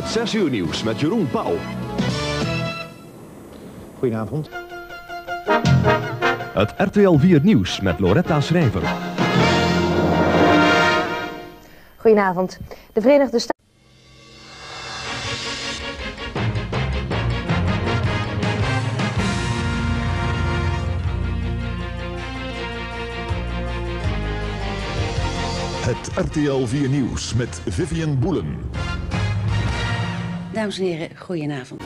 Het 6 uur nieuws met Jeroen Pauw. Goedenavond. Het RTL 4 nieuws met Loretta Schrijver. Goedenavond. De Verenigde Staten. Het RTL 4 Nieuws met Vivian Boelen. Dames en heren, goedenavond.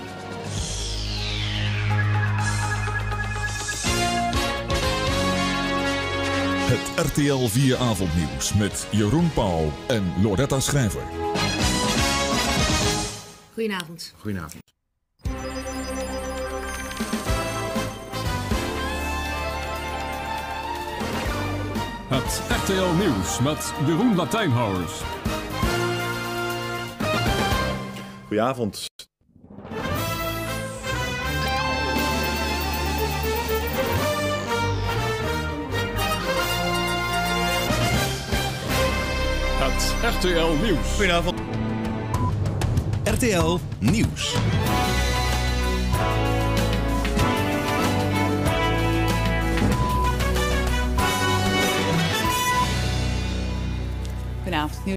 Het RTL 4 Avondnieuws met Jeroen Pauw en Loretta Schrijver. Goedenavond. Goedenavond. Het RTL Nieuws met Jeroen Latijnhouwers. Goedenavond. Het RTL Nieuws. Goedenavond. RTL Nieuws. Goedenavond. Nu-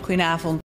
Goedenavond.